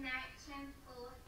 connection for